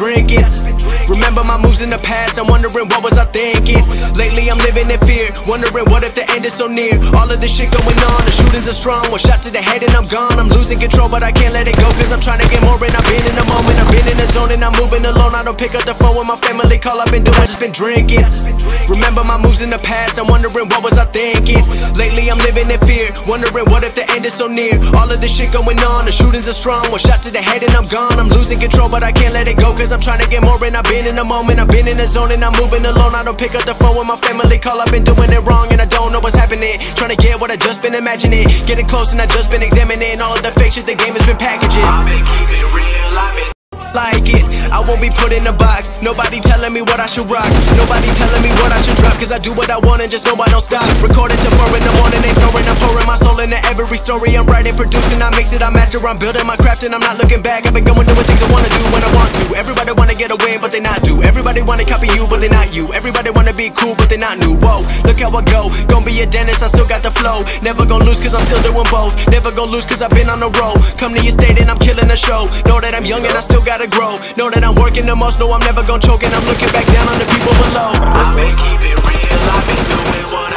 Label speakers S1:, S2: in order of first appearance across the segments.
S1: to deal in the past, I'm wondering what was I thinking. Lately I'm living in fear, wondering what if the end is so near. All of this shit going on, the shootings are strong. One shot to the head and I'm gone. I'm losing control, but I can't let it go, cause I'm trying to get more. And I've been in the moment, I've been in the zone, and I'm moving alone. I don't pick up the phone when my family call, I've been doing, just been drinking. Remember my moves in the past, I'm wondering what was I thinking. Lately I'm living in fear, wondering what if the end is so near. All of this shit going on, the shootings are strong. One shot to the head and I'm gone. I'm losing control, but I can't let it go, cause I'm trying to get more. And I've been in the moment, I've been in the zone, and I'm moving alone. I don't pick up the phone when my family call, I've been doing it wrong, and I don't know what's happening. Trying to get what I just been imagining. Getting close, and I just been examining all of the fake shit the game has been packaging.
S2: I've been keeping real,
S1: won't be put in a box. Nobody telling me what I should rock. Nobody telling me what I should drop. Cause I do what I want and just know I don't stop. Recording till 4 in the morning, they snoring. I'm pouring my soul into every story. I'm writing, producing, I mix it, I master. I'm building my craft and I'm not looking back. I've been going doing things I wanna do when I want to. Everybody wanna get a win, but they not do. Everybody wanna copy you, but they not you. Everybody wanna be cool, but they not new. Whoa, look how I go. Gonna be a dentist, I still got the flow. Never gonna lose cause I'm still doing both. Never gonna lose cause I've been on the road. Come to your state and I'm killing the show. Know that I'm young and I still gotta grow. Know that I'm working the most, no I'm never gonna choke And I'm looking back down on the people below.
S2: I've been keeping real, I've been doing what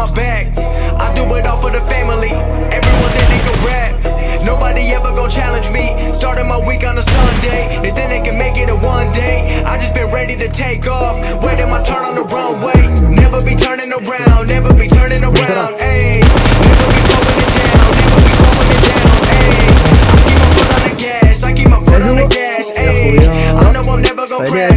S2: on
S1: my back. I do it all for the family. Everyone think they can rap. Nobody ever gon' challenge me. Started my week on a Sunday They think they can make it in one day. I just been ready to take off. Waiting my turn on the runway Never be turning around Never be turning around Ayy. Never be slowing it down Never be slowing it down Ayy. I keep my foot on the gas I keep my foot on the gas Ayy. I know I'm never gon' crash